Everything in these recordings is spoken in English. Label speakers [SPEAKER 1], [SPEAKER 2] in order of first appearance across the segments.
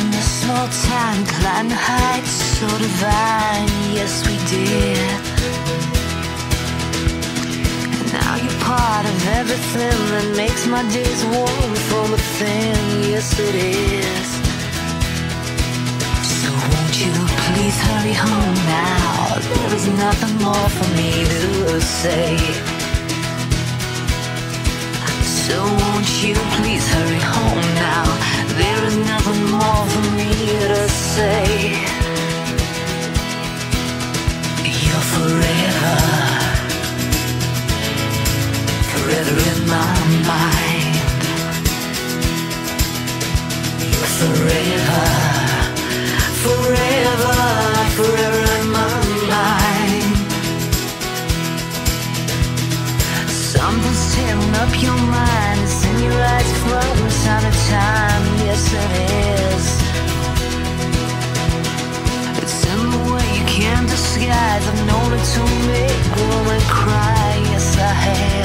[SPEAKER 1] in this small town. Climb the heights so divine. Yes, we did. And now you're part of everything that makes my days warm from within. Yes, it is. So won't you please hurry home now? There is nothing more for me to say. So my mind. Forever, forever, forever in my mind. Something's tearing up your mind. It's in your eyes from time to time. Yes, it is. It's in the way you can't disguise. I've known it to make women cry. Yes, I have.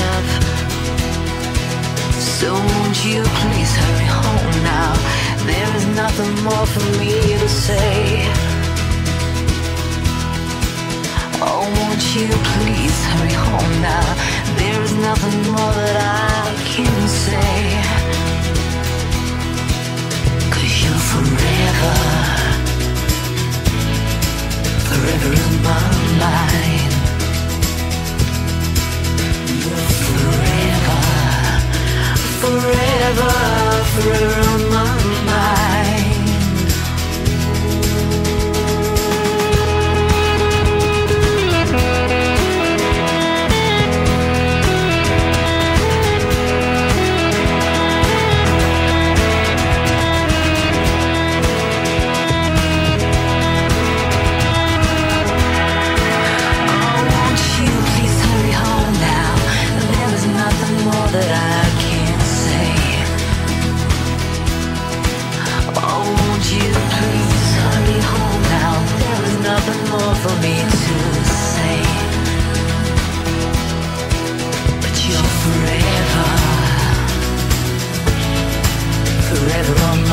[SPEAKER 1] So won't you please hurry home now? There is nothing more for me to say. Oh, won't you please hurry home now? There is nothing forever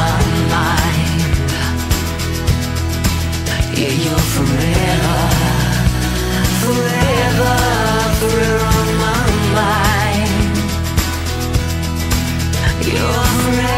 [SPEAKER 1] my mind. Yeah, you're forever forever, forever on my mind. You're forever.